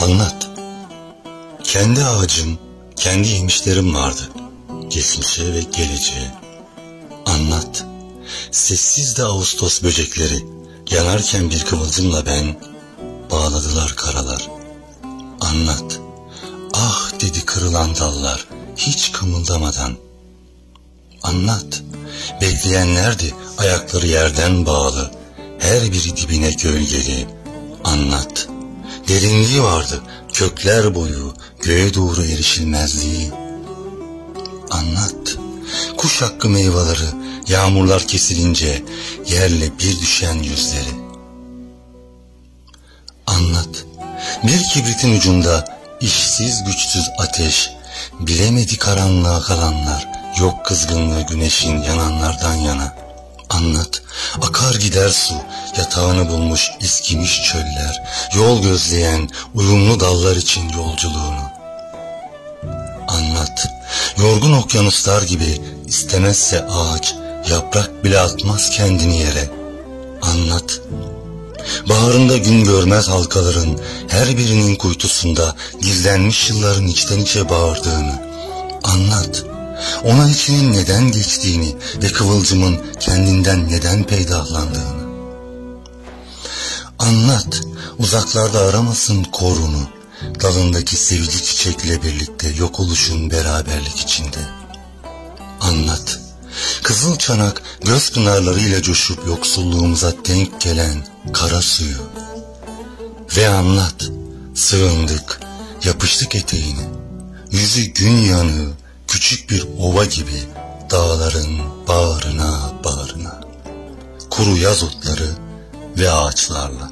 Anlat. Kendi ağacım, kendi yemişlerim vardı. Geçmişe ve geleceğe. Anlat. Sessiz de Ağustos böcekleri, yanarken bir kıvılcımla ben, bağladılar karalar. Anlat. Ah dedi kırılan dallar, hiç kımıldamadan. Anlat. Bekleyenlerdi ayakları yerden bağlı, her biri dibine gölgeli. Anlat. Derinliği vardı, kökler boyu, göğe doğru erişilmezliği. Anlat. Kuş hakkı meyveleri, yağmurlar kesilince yerle bir düşen yüzleri. Anlat. Bir kibritin ucunda işsiz güçsüz ateş, bilemedi karanlığa kalanlar, yok kızgınlığı güneşin yananlardan yana. Anlat, akar gider su, yatağını bulmuş iskimiş çöller, yol gözleyen uyumlu dallar için yolculuğunu. Anlat, yorgun okyanuslar gibi istemezse ağaç, yaprak bile atmaz kendini yere. Anlat, Baharında gün görmez halkaların her birinin kuytusunda gizlenmiş yılların içten içe bağırdığını anlat. Ona içinin neden geçtiğini ve kıvılcımın kendinden neden peydahlandığını. Anlat, uzaklarda aramasın korunu, dalındaki sevici çiçekle birlikte yok oluşun beraberlik içinde. Anlat, kızıl çanak göz pınarlarıyla coşup yoksulluğumuza denk gelen kara suyu. Ve anlat, sığındık, yapıştık eteğini, yüzü gün yanığı, küçük bir ova gibi dağların bağrına bağrına, kuru yaz otları ve ağaçlarla.